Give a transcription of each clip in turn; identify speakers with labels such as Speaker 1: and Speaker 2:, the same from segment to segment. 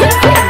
Speaker 1: में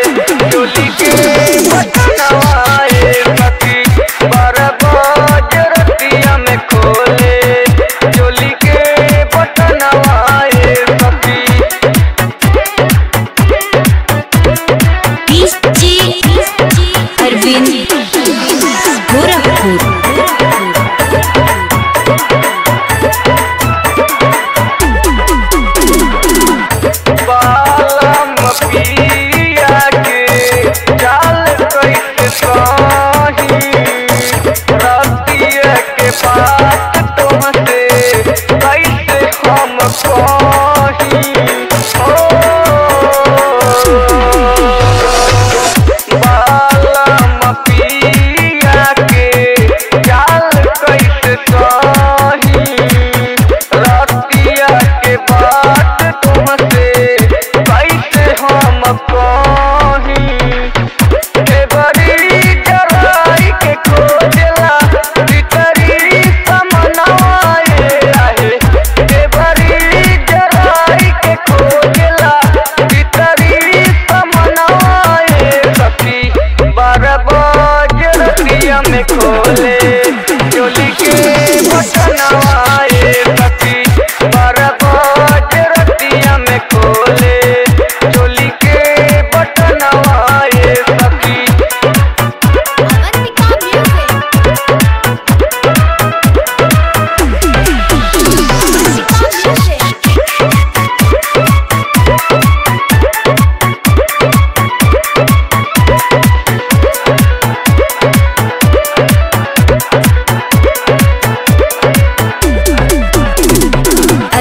Speaker 1: दोषी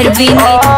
Speaker 2: I'd
Speaker 1: be.